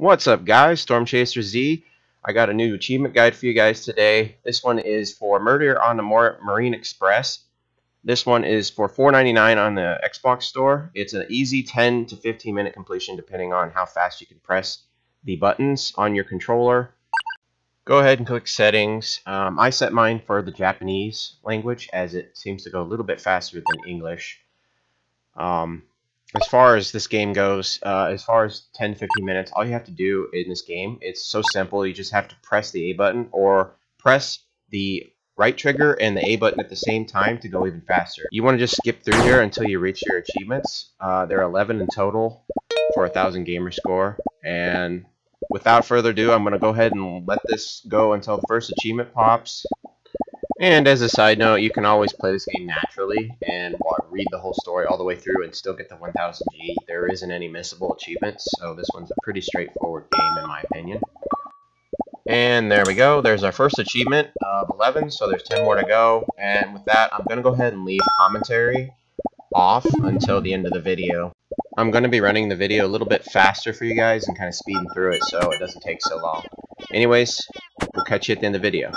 What's up guys, Storm Chaser Z. I got a new achievement guide for you guys today. This one is for Murder on the Marine Express. This one is for $4.99 on the Xbox store. It's an easy 10 to 15 minute completion depending on how fast you can press the buttons on your controller. Go ahead and click settings. Um, I set mine for the Japanese language as it seems to go a little bit faster than English. Um, as far as this game goes, uh, as far as 10 15 minutes, all you have to do in this game, it's so simple. You just have to press the A button or press the right trigger and the A button at the same time to go even faster. You want to just skip through here until you reach your achievements. Uh, there are 11 in total for a 1,000 gamer score. And without further ado, I'm going to go ahead and let this go until the first achievement pops. And as a side note, you can always play this game naturally and read the whole story all the way through and still get the 1000 G. There isn't any missable achievements, so this one's a pretty straightforward game in my opinion. And there we go. There's our first achievement of 11, so there's 10 more to go. And with that, I'm going to go ahead and leave commentary off until the end of the video. I'm going to be running the video a little bit faster for you guys and kind of speeding through it so it doesn't take so long. Anyways, we'll catch you at the end of the video.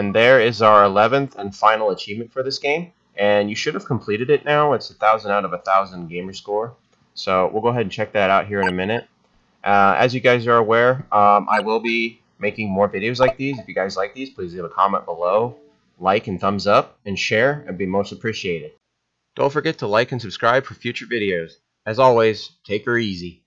And there is our 11th and final achievement for this game. And you should have completed it now. It's a 1,000 out of a 1,000 gamer score. So we'll go ahead and check that out here in a minute. Uh, as you guys are aware, um, I will be making more videos like these. If you guys like these, please leave a comment below, like and thumbs up, and share. It'd be most appreciated. Don't forget to like and subscribe for future videos. As always, take her easy.